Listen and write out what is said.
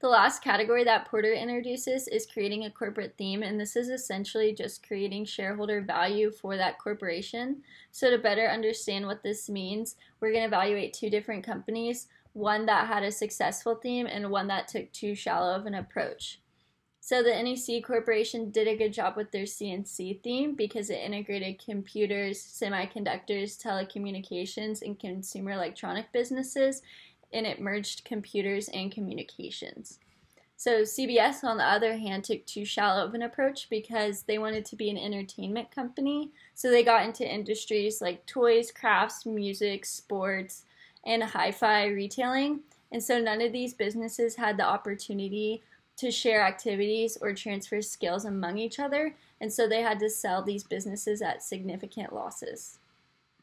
The last category that Porter introduces is creating a corporate theme, and this is essentially just creating shareholder value for that corporation. So, to better understand what this means, we're going to evaluate two different companies one that had a successful theme and one that took too shallow of an approach. So, the NEC Corporation did a good job with their C&C theme because it integrated computers, semiconductors, telecommunications, and consumer electronic businesses and it merged computers and communications. So CBS, on the other hand, took too shallow of an approach because they wanted to be an entertainment company. So they got into industries like toys, crafts, music, sports, and hi-fi retailing. And so none of these businesses had the opportunity to share activities or transfer skills among each other. And so they had to sell these businesses at significant losses.